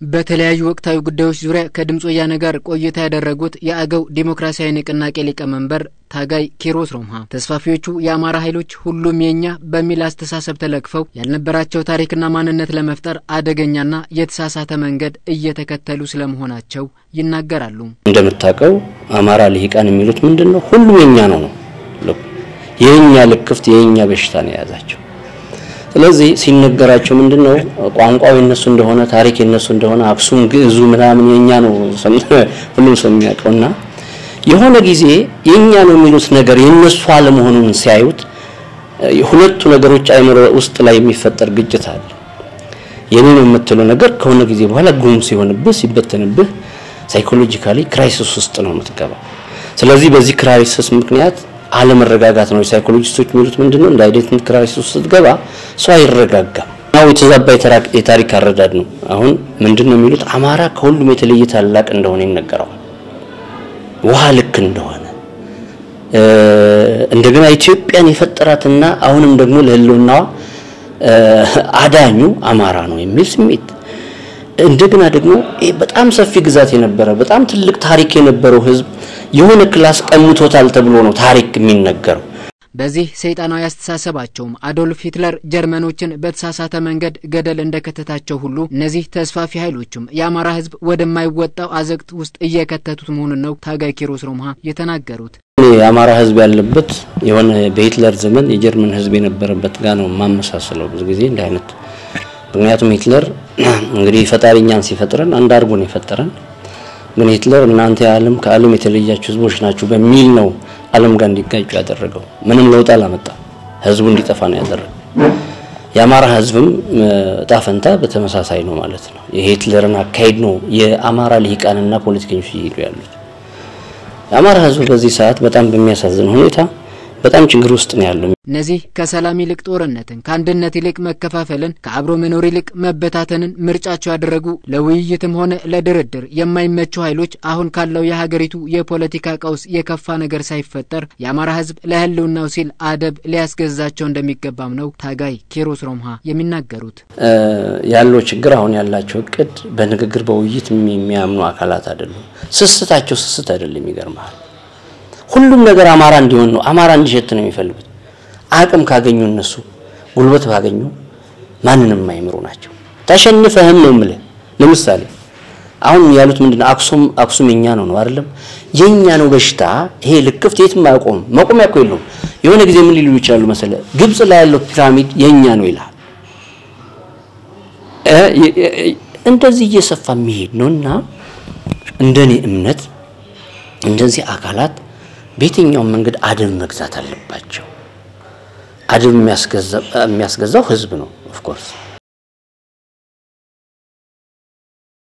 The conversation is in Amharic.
በተለያዩ ወቅታዊ ጉዳዮች ዙሪያ ከድምፅ ወያነ ጋር ቆይታ ያደረጉት የአገው ዴሞክራሲያዊ ንቅናቄ ሊቀመንበር ታጋይ ኪሮስ ሮምሃ ተስፋፊዎቹ የአማራ ኃይሎች ሁሉም የኛ በሚል አስተሳሰብ ተለክፈው ያልነበራቸው ታሪክና ማንነት ለመፍጠር አደገኛና የተሳሳተ መንገድ እየተከተሉ ስለመሆናቸው ይናገራሉ። እንደምታውቀው አማራ ልሂቃን የሚሉት ምንድን ነው? ሁሉም የኛ ነው ነው የኛ ልክፍት የኛ በሽታ ነው የያዛቸው። ስለዚህ ሲነገራቸው ምንድን ነው ቋንቋው የነሱ እንደሆነ ታሪክ የነሱ እንደሆነ አክሱም ግዕዙ ምናምን የኛ ነው ሁሉም ሰው የሚያውቀውና የሆነ ጊዜ የኛ ነው የሚሉት ነገር የነሱ አለመሆኑን ሲያዩት ሁለቱ ነገሮች አይምሮ ውስጥ ላይ የሚፈጠር ግጭት አለ። የኔ ነው የምትለው ነገር ከሆነ ጊዜ በኋላ ጉም ሲሆንብህ ሲበተንብህ psychologically crisis ውስጥ ነው የምትገባው። ስለዚህ በዚህ crisis ምክንያት አለመረጋጋት ነው። ሳይኮሎጂስቶች የሚሉት ምንድነው? እንደ identity crisis ውስጥ ስትገባ ሰው አይረጋጋም። ያው የተዛባ የታሪክ አረዳድ ነው። አሁን ምንድነው የሚሉት? አማራ ከሁሉም የተለየ ታላቅ እንደሆነ ይነገረዋል። ውሃ ልክ እንደሆነ እንደገና ኢትዮጵያን የፈጠራትና አሁንም ደግሞ ለህልውናዋ አዳኙ አማራ ነው የሚል ስሜት እንደገና ደግሞ በጣም ሰፊ ግዛት የነበረ በጣም ትልቅ ታሪክ የነበረው ህዝብ የሆነ class ቀምቶታል ተብሎ ነው ታሪክ የሚነገረው። በዚህ ሰይጣናዊ አስተሳሰባቸውም አዶልፍ ሂትለር ጀርመኖችን በተሳሳተ መንገድ ገደል እንደከተታቸው ሁሉ እነዚህ ተስፋፊ ኃይሎችም የአማራ ህዝብ ወደማይወጣው አዘቅት ውስጥ እየከተቱት መሆኑን ነው ታጋይ ኪሮስ ሮምሃ የተናገሩት። የአማራ ህዝብ ያለበት የሆነ በሂትለር ዘመን የጀርመን ህዝብ የነበረበት ጋር ነው የማመሳስለው ብዙ ጊዜ እንዲህ አይነት ምክንያቱም ሂትለር እንግዲህ ፈጣሪ እኛን ሲፈጥረን አንድ አድርጎ ነው የፈጠረን። ግን ሂትለር እናንተ የዓለም ከዓለም የተለያችሁ ህዝቦች ናችሁ በሚል ነው ዓለም ጋር እንዲጋጩ ያደረገው። ምንም ለውጥ አላመጣም። ህዝቡ እንዲጠፋ ነው ያደረገው። የአማራ ህዝብም እጣ ፈንታ በተመሳሳይ ነው ማለት ነው። የሂትለርን አካሄድ ነው የአማራ ልሂቃንና ፖለቲከኞች እየሄዱ ያሉት። የአማራ ህዝብ በዚህ ሰዓት በጣም በሚያሳዝን ሁኔታ በጣም ችግር ውስጥ ነው ያለው። እነዚህ ከሰላም ይልቅ ጦርነትን፣ ከአንድነት ይልቅ መከፋፈልን፣ ከአብሮ መኖር ይልቅ መበታተንን ምርጫቸው ያደረጉ ለውይይትም ሆነ ለድርድር የማይመቹ ኃይሎች አሁን ካለው የሀገሪቱ የፖለቲካ ቀውስ የከፋ ነገር ሳይፈጠር የአማራ ህዝብ ለህልውናው ሲል አደብ ሊያስገዛቸው እንደሚገባም ነው ታጋይ ኪሮስ ሮምሃ የሚናገሩት። ያለው ችግር አሁን ያላቸው እቅድ በንግግር በውይይት የሚያምኑ አካላት አይደሉም። ስስታቸው ስስት አይደለም፣ ይገርማል። ሁሉም ነገር አማራ እንዲሆን ነው፣ አማራ እንዲሸት ነው የሚፈልጉት። አቅም ካገኙ እነሱ ጉልበት ካገኙ ማንንም የማይምሩ ናቸው። ተሸንፈህም ነው የምልህ። ለምሳሌ አሁን ያሉት ምንድነው? አክሱም አክሱም የኛ ነው ነው አይደለም? የኛ ነው በሽታ ይሄ ልክፍት የትም አያቆምም። መቆሚያ እኮ የለውም። የሆነ ጊዜ ምን ሊሉ ይችላሉ መሰለ? ግብጽ ላይ ያለው ፒራሚድ የኛ ነው ይላል። እንደዚህ እየሰፋ የሚሄድ ነውና እንደኔ እምነት እንደዚህ አካላት በየትኛውም መንገድ አደብ መግዛት አለባቸው። አደብ የሚያስገዛው ህዝብ ነው of course